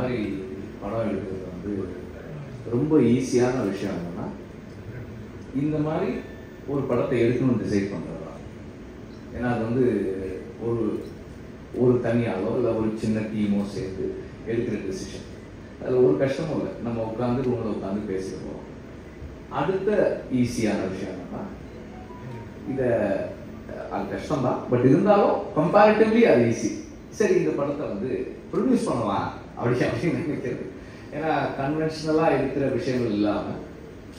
மாதிரி படம் எடுக்கிறது வந்து ரொம்ப ஈஸியான விஷயம் என்னன்னா இந்த மாதிரி ஒரு படத்தை எடுக்கணும்னு டிசைட் பண்ணுறதா ஏன்னா அது வந்து ஒரு ஒரு தனியாலோ இல்லை ஒரு சின்ன டீமோ சேர்த்து எடுக்கிற டிசிஷன் அதில் ஒரு கஷ்டமும் இல்லை. நம்ம உட்காந்து ரூமில் உட்காந்து பேசிடுவோம். அடுத்த ஈஸியான விஷயம் என்னன்னா இதை அது கஷ்டம்தான். பட் இருந்தாலும் கம்பேரிட்டிவ்லி அது ஈஸி சரி இந்த படத்தை வந்து ப்ரொடியூஸ் பண்ணலாம். அப்படி அப்படின்னு நினைக்கிறது. ஏன்னா கன்வென்ஷனலாக இருக்கிற விஷயங்கள் இல்லாமல்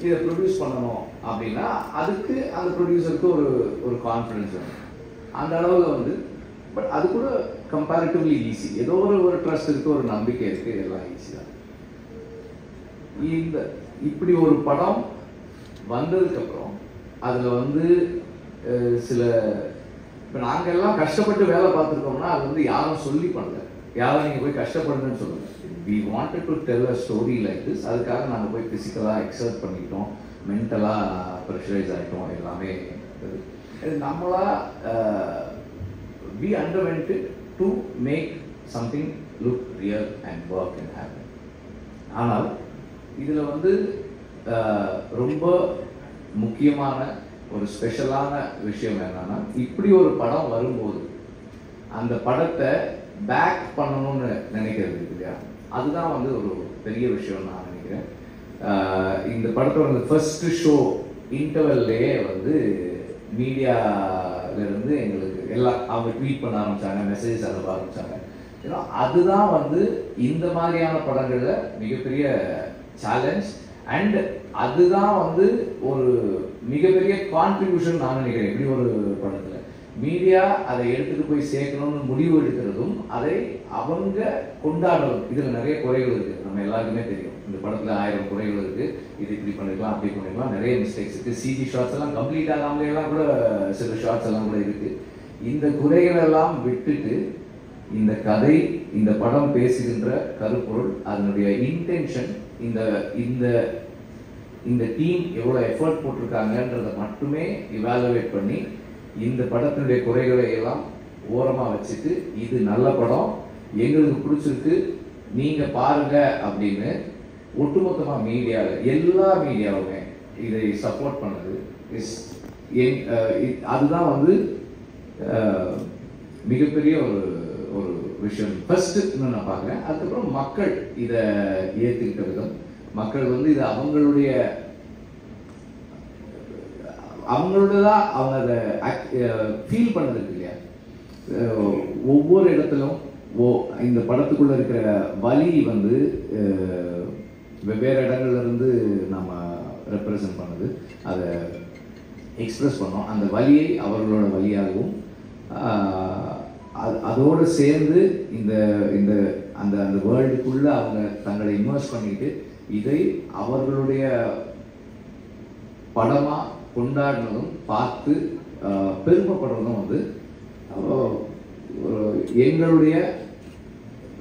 இதை ப்ரொடியூஸ் பண்ணணும் அப்படின்னா அதுக்கு அந்த ப்ரொடியூசருக்கு ஒரு ஒரு கான்ஃபிடன்ஸ் வேணும். அந்த அளவில் வந்து பட் அது கூட கம்பேரிட்டிவ்லி ஈஸி ஏதோ ஒரு ஒரு ட்ரஸ்ட் இருக்கு ஒரு நம்பிக்கை இருக்குது எல்லாம் ஈஸி தான். இந்த இப்படி ஒரு படம் வந்ததுக்கப்புறம் அதில் வந்து சில இப்போ நாங்கள் எல்லாம் கஷ்டப்பட்டு வேலை பார்த்துருக்கோம்னா அது வந்து யாரும் சொல்லி பண்ணல. யாரும் நீங்கள் போய் கஷ்டப்படுங்கன்னு சொல்லுங்க we wanted to tell a story like this அதுக்காக நாங்கள் போய் ஃபிசிக்கலாக எக்ஸர்ட் பண்ணிட்டோம் மென்டலாக ப்ரெஷரைஸ் ஆகிட்டோம் எல்லாமே. நம்மளாக இது we underwent to make something look real and work and happen ஆனால் இதில் வந்து uh, ரொம்ப முக்கியமான ஒரு ஸ்பெஷலான விஷயம் என்னன்னா இப்படி ஒரு படம் வரும்போது அந்த படத்தை பேக் பண்ணணும்னு நினைக்கிறது இல்லையா? அதுதான் வந்து ஒரு பெரிய விஷயம் நான் நினைக்கிறேன். இந்த படத்தோட ஃபர்ஸ்ட் ஷோ இன்டர்வல்லையே வந்து மீடியாவிலேருந்து எங்களுக்கு எல்லாம் அவங்க ட்வீட் பண்ண ஆரம்பித்தாங்க மெசேஜ் அனுப்ப ஆரம்பிச்சாங்க. ஏன்னா அதுதான் வந்து இந்த மாதிரியான படங்களில் மிகப்பெரிய சேலஞ்ச் அண்ட் அதுதான் வந்து ஒரு மிகப்பெரிய கான்ட்ரிபியூஷன் நான் நினைக்கிறேன். இப்படி ஒரு படத்தில். மீடியா அதை எடுத்துட்டு போய் சேர்க்கணும்னு முடிவு எடுக்கிறதும் அதை அவங்க கொண்டாடுறதும் இதுல நிறைய குறைகள் இருக்கு. நம்ம எல்லாருக்குமே தெரியும். இந்த படத்துல ஆயிரம் குறைகள் இருக்கு. இது இப்படி பண்ணிக்கலாம் அப்படி பண்ணிக்கலாம் நிறைய மிஸ்டேக்ஸ் இருக்கு. சிஜி ஷார்ட்ஸ் எல்லாம் கம்ப்ளீட் ஆகாமலே எல்லாம் கூட சில ஷார்ட்ஸ் எல்லாம் கூட இருக்கு. இந்த குறைகள் எல்லாம் விட்டுட்டு இந்த கதை இந்த படம் பேசுகின்ற கருப்பொருள் அதனுடைய இன்டென்ஷன் இந்த இந்த இந்த டீம் எவ்வளோ எஃபர்ட் போட்டிருக்காங்கன்றதை மட்டுமே இவாலுவேட் பண்ணி இந்த படத்தினுடைய குறைகளை எல்லாம் ஓரமாக வச்சுட்டு இது நல்ல படம் எங்களுக்கு பிடிச்சிருக்கு நீங்கள் பாருங்க அப்படின்னு ஒட்டுமொத்தமாக மீடியாவில் எல்லா மீடியாவுமே இதை சப்போர்ட் பண்ணது. இஸ் என் அதுதான் வந்து மிகப்பெரிய ஒரு ஒரு விஷயம். ஃபர்ஸ்ட் நான் பார்க்குறேன். அதுக்கப்புறம் மக்கள் இதை ஏற்றுக்கிட்ட விதம். மக்கள் வந்து இது அவங்களுடைய அவங்களோடதான் அவங்க அதை ஃபீல் பண்ணுறதுக்கு இல்லையா? ஒவ்வொரு இடத்துலும் ஓ இந்த படத்துக்குள்ள இருக்கிற வலி வந்து வெவ்வேறு இடங்கள்ல இருந்து நம்ம ரெப்ரசன்ட் பண்ணது. அதை எக்ஸ்பிரஸ் பண்ணோம். அந்த வலியை அவர்களோட வழியாகவும் அது- அதோடு சேர்ந்து இந்த இந்த அந்த அந்த வேர்ல்டுக்குள்ளே அவங்க தங்களை இன்வெஸ்ட் பண்ணிட்டு இதை அவர்களுடைய படமாக கொண்டாடினதும் பார்த்து பெருமைப்படுறதும் வந்து எங்களுடைய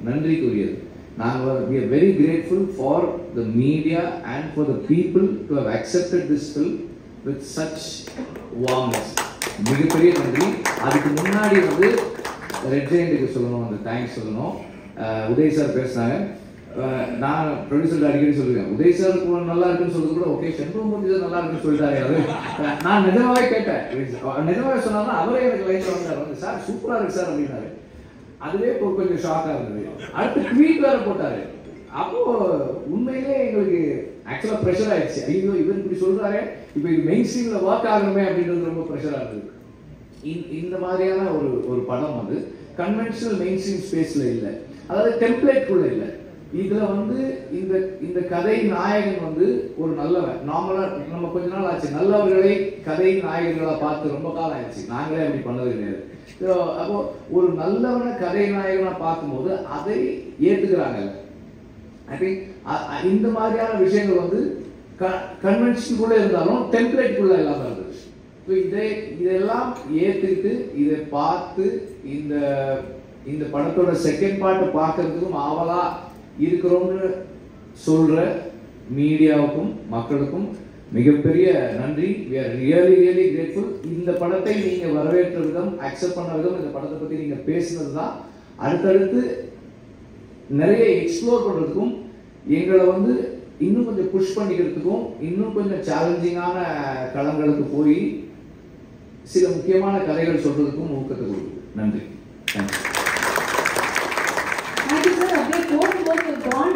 நன்றிக்குரியது. நாங்கள் we are very grateful for the media and for the people to have accepted this film with such warmness. மிகப்பெரிய நன்றி. அதுக்கு முன்னாடி வந்து ரெட் ஜெயண்ட்டுக்கு சொல்லணும் அந்த தேங்க்ஸ் சொல்லணும். உதய் சார் பேசினாங்க. நான் ப்ரொடியூசர் அடிக்கடி சொல்லுவேன் உதய் சார் கூட நல்லா இருக்குன்னு சொல்றது கூட ஓகே செண்பகமூர்த்தி சார் நல்லா இருக்குன்னு சொல்லிட்டாரு. அது நான் நிஜமாவே கேட்டேன். நிஜமாவே சொன்னாலும் அவரே எனக்கு லைஃப்ல வந்தார் வந்து சார் சூப்பரா இருக்கு சார் அப்படின்னாரு. அதுவே இப்போ கொஞ்சம் ஷாக்கா இருந்தது. அடுத்து ட்வீட் வேற போட்டாரு. அப்போ உண்மையிலே எங்களுக்கு ஆக்சுவலா ப்ரெஷர் ஆயிடுச்சு. ஐயோ இவர் இப்படி சொல்றாரு இப்போ இது மெயின் ஸ்ட்ரீம்ல ஒர்க் ஆகணுமே அப்படின்றது ரொம்ப ப்ரெஷரா இருந்தது. இந்த- இந்த மாதிரியான ஒரு ஒரு படம் வந்து கன்வென்ஷனல் மெயின் ஸ்ட்ரீம் ஸ்பேஸ்ல இல்லை. அதாவது டெம்ப்ளேட் குள்ள இல்லை. இதுல வந்து இந்த இந்த கதை நாயகன் வந்து ஒரு நல்லவன். நார்மலா நம்ம கொஞ்ச நாள் ஆச்சு. நல்லவர்களை கதை நாயகர்களா பார்த்து ரொம்ப காலம் ஆயிடுச்சு. நாங்களே அப்படி பண்ணது கிடையாது. அப்போ ஒரு நல்லவனை கதை நாயகனா பார்க்கும்போது அதை ஏத்துக்கிறாங்க இந்த மாதிரியான விஷயங்கள் வந்து கன்வென்ஷனுக்குள்ள இருந்தாலும் டெம்ப்ளேட்குள்ள இல்லாம இருந்தது. ஸோ இதை இதெல்லாம் ஏத்துக்கிட்டு இதை பார்த்து இந்த இந்த படத்தோட செகண்ட் பார்ட்டை பார்க்கறதுக்கும் ஆவலா இருக்கிறோம்னு சொல்ற மீடியாவுக்கும் மக்களுக்கும் மிகப்பெரிய நன்றி. We are really really grateful இந்த படத்தை நீங்க வரவேற்ற விதம் அக்செப்ட் பண்ண விதம் இந்த படத்தை பத்தி நீங்க பேசினது தான் அடுத்தடுத்து நிறைய எக்ஸ்ப்ளோர் பண்ணுறதுக்கும் எங்களை வந்து இன்னும் கொஞ்சம் புஷ் பண்ணிக்கிறதுக்கும் இன்னும் கொஞ்சம் சேலஞ்சிங்கான களங்களுக்கு போய் சில முக்கியமான கதைகள் சொல்றதுக்கும் ஊக்கத்தை கொடுக்கும் நன்றி. தேங்க்யூ